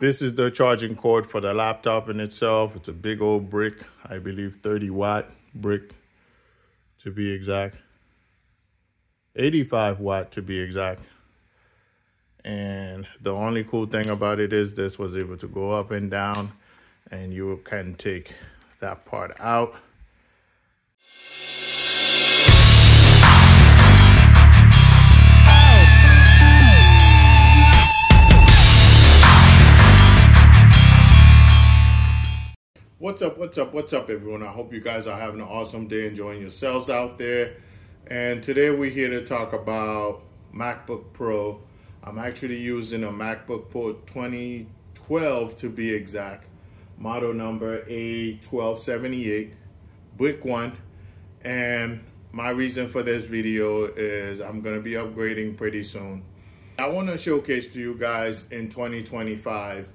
This is the charging cord for the laptop in itself. It's a big old brick, I believe 30 watt brick to be exact. 85 watt to be exact. And the only cool thing about it is this was able to go up and down and you can take that part out. What's up, what's up, what's up, everyone? I hope you guys are having an awesome day, enjoying yourselves out there. And today we're here to talk about MacBook Pro. I'm actually using a MacBook Pro 2012 to be exact, model number A1278, brick one. And my reason for this video is I'm going to be upgrading pretty soon. I want to showcase to you guys in 2025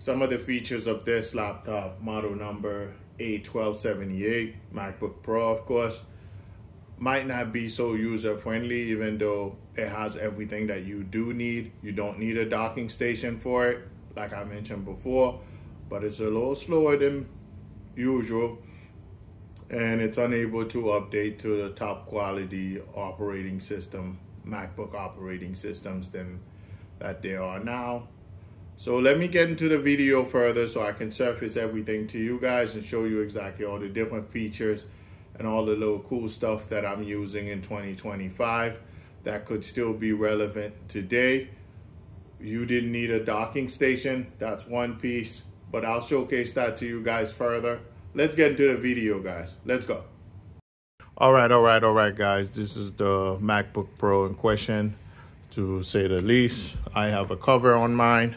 some of the features of this laptop, model number A1278 MacBook Pro, of course, might not be so user friendly, even though it has everything that you do need. You don't need a docking station for it, like I mentioned before, but it's a little slower than usual and it's unable to update to the top quality operating system, MacBook operating systems than that there are now. So let me get into the video further so I can surface everything to you guys and show you exactly all the different features and all the little cool stuff that I'm using in 2025 that could still be relevant today. You didn't need a docking station, that's one piece, but I'll showcase that to you guys further. Let's get into the video, guys. Let's go. All right, all right, all right, guys. This is the MacBook Pro in question, to say the least. I have a cover on mine.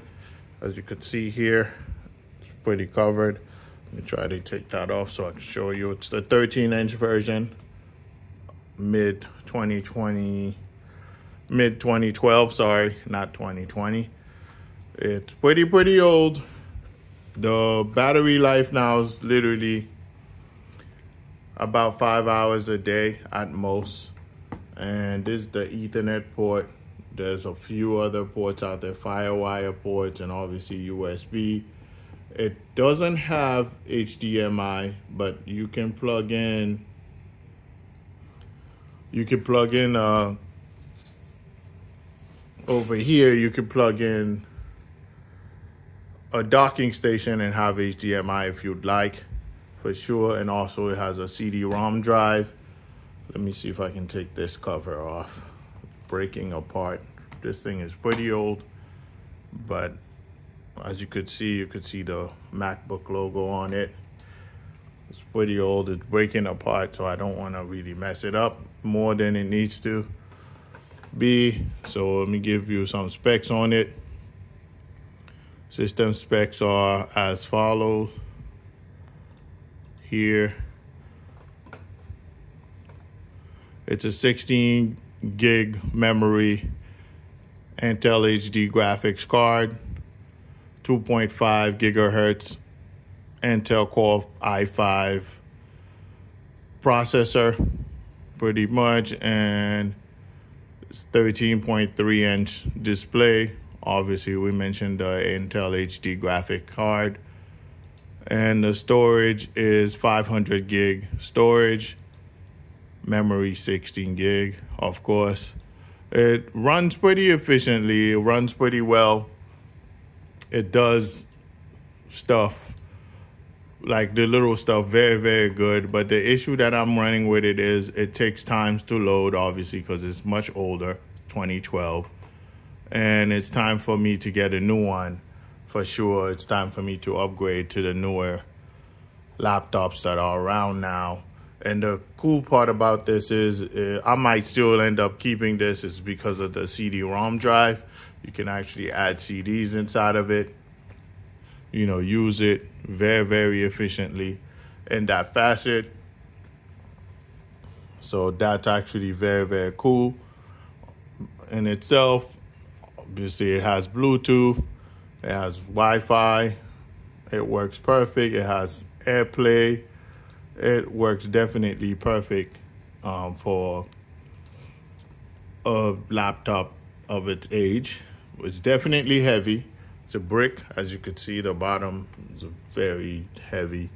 As you can see here, it's pretty covered. Let me try to take that off so I can show you. It's the 13 inch version, mid 2020, mid 2012, sorry, not 2020. It's pretty, pretty old. The battery life now is literally about five hours a day at most. And this is the ethernet port there's a few other ports out there, Firewire ports and obviously USB. It doesn't have HDMI, but you can plug in you can plug in uh, over here you can plug in a docking station and have HDMI if you'd like for sure. And also it has a CD-ROM drive. Let me see if I can take this cover off breaking apart. This thing is pretty old, but as you could see, you could see the MacBook logo on it. It's pretty old, it's breaking apart, so I don't wanna really mess it up more than it needs to be. So let me give you some specs on it. System specs are as follows. Here, it's a 16 gig memory Intel HD graphics card, 2.5 gigahertz Intel Core i5 processor, pretty much, and 13.3 inch display. Obviously, we mentioned the Intel HD graphic card. And the storage is 500 gig storage memory 16 gig, of course. It runs pretty efficiently, it runs pretty well. It does stuff like the little stuff very very good but the issue that i'm running with it is it takes times to load obviously because it's much older 2012 and it's time for me to get a new one for sure it's time for me to upgrade to the newer laptops that are around now and the cool part about this is uh, I might still end up keeping this is because of the CD-ROM drive. You can actually add CDs inside of it. You know, use it very, very efficiently in that facet. So that's actually very, very cool in itself. Obviously, it has Bluetooth, it has Wi-Fi, it works perfect. It has AirPlay it works definitely perfect um, for a laptop of its age. It's definitely heavy. it's a brick. As you can see, the bottom is a very heavy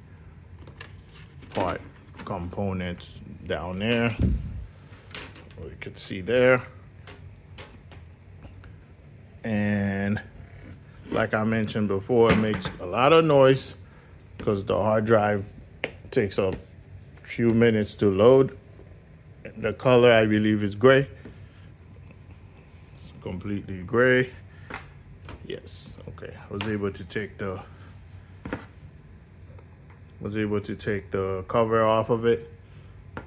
part components down there. You can see there. And like I mentioned before, it makes a lot of noise because the hard drive takes a few minutes to load. The color, I believe, is gray. It's completely gray. Yes, okay. I was able to take the was able to take the cover off of it,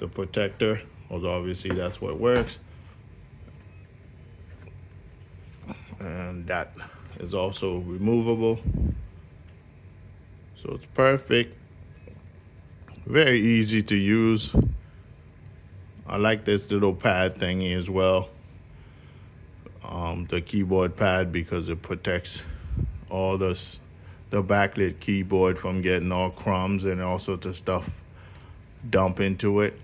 the protector, because obviously that's what works. And that is also removable. So it's perfect. Very easy to use. I like this little pad thingy as well. Um, the keyboard pad because it protects all this the backlit keyboard from getting all crumbs and all sorts of stuff dump into it.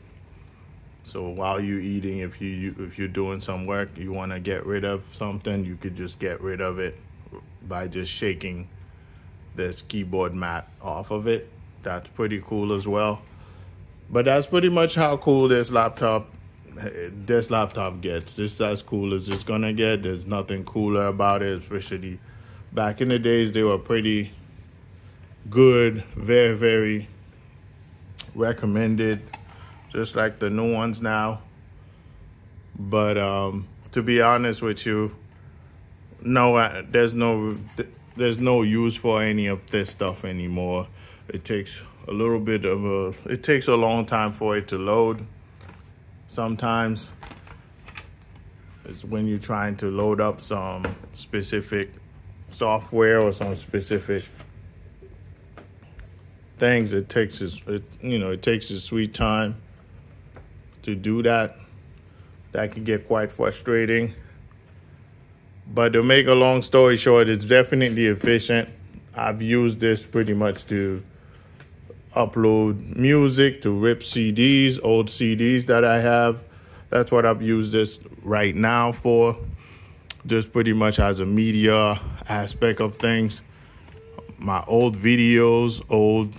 So while you're eating, if you if you're doing some work, you want to get rid of something, you could just get rid of it by just shaking this keyboard mat off of it. That's pretty cool as well. But that's pretty much how cool this laptop this laptop gets. This is as cool as it's gonna get. There's nothing cooler about it, especially back in the days they were pretty good, very, very recommended, just like the new ones now. But um, to be honest with you, no, there's no there's no use for any of this stuff anymore. It takes a little bit of a, it takes a long time for it to load. Sometimes it's when you're trying to load up some specific software or some specific things, it takes it, you know, it takes its sweet time to do that. That can get quite frustrating. But to make a long story short, it's definitely efficient. I've used this pretty much to upload music, to rip CDs, old CDs that I have. That's what I've used this right now for. Just pretty much as a media aspect of things. My old videos, old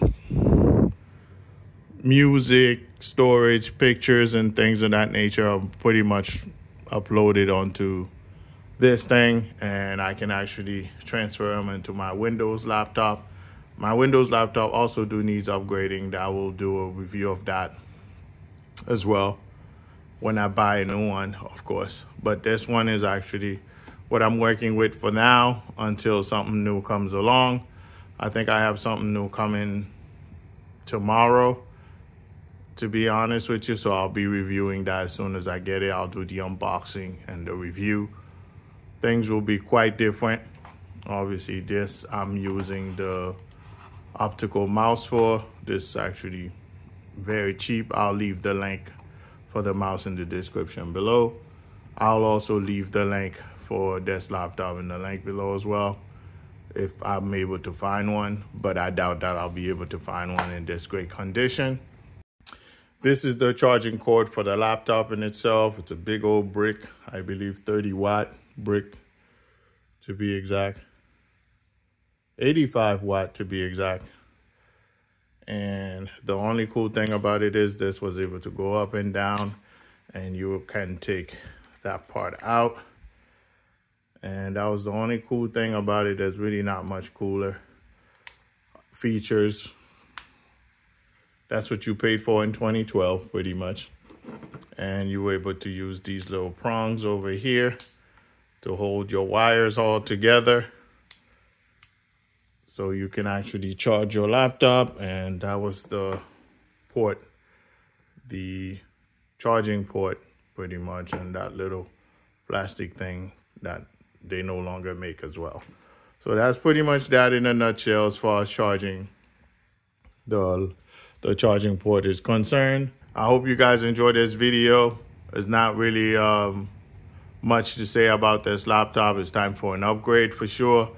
music, storage, pictures, and things of that nature are pretty much uploaded onto this thing and I can actually transfer them into my Windows laptop. My Windows laptop also do needs upgrading. I will do a review of that as well when I buy a new one, of course. But this one is actually what I'm working with for now until something new comes along. I think I have something new coming tomorrow, to be honest with you. So I'll be reviewing that as soon as I get it. I'll do the unboxing and the review things will be quite different. Obviously this I'm using the optical mouse for. This actually very cheap. I'll leave the link for the mouse in the description below. I'll also leave the link for this laptop in the link below as well if I'm able to find one, but I doubt that I'll be able to find one in this great condition. This is the charging cord for the laptop in itself. It's a big old brick, I believe 30 watt brick to be exact. 85 watt to be exact. And the only cool thing about it is this was able to go up and down and you can take that part out. And that was the only cool thing about it. There's really not much cooler features. That's what you paid for in 2012, pretty much. And you were able to use these little prongs over here to hold your wires all together so you can actually charge your laptop and that was the port the charging port pretty much and that little plastic thing that they no longer make as well so that's pretty much that in a nutshell as far as charging the the charging port is concerned i hope you guys enjoyed this video it's not really um much to say about this laptop. It's time for an upgrade for sure.